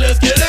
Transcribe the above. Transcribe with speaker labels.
Speaker 1: let's
Speaker 2: get it.